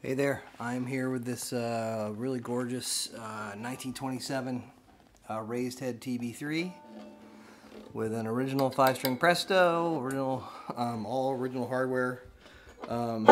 Hey there, I'm here with this uh, really gorgeous uh, 1927 uh, raised head TB3 with an original five string Presto, original, um, all original hardware. Um,